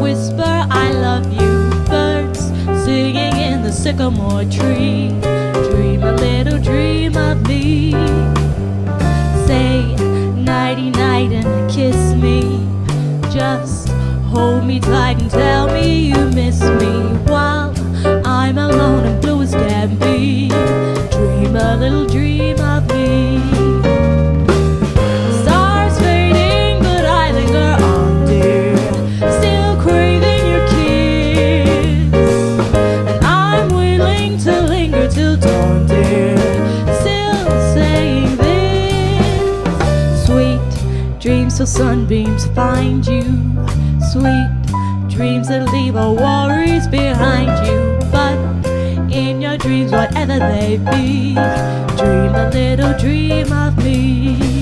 whisper, I love you. Birds singing in the sycamore tree. Dream a little dream of me. Say nighty night and kiss me. Just hold me tight and tell me you miss me while I'm alone and blue as can be. Dream a little dream dreams till sunbeams find you. Sweet dreams that leave our worries behind you. But in your dreams, whatever they be, dream a little dream of me.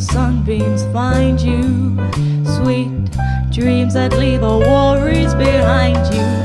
Sunbeams find you. Sweet dreams that leave all worries behind you.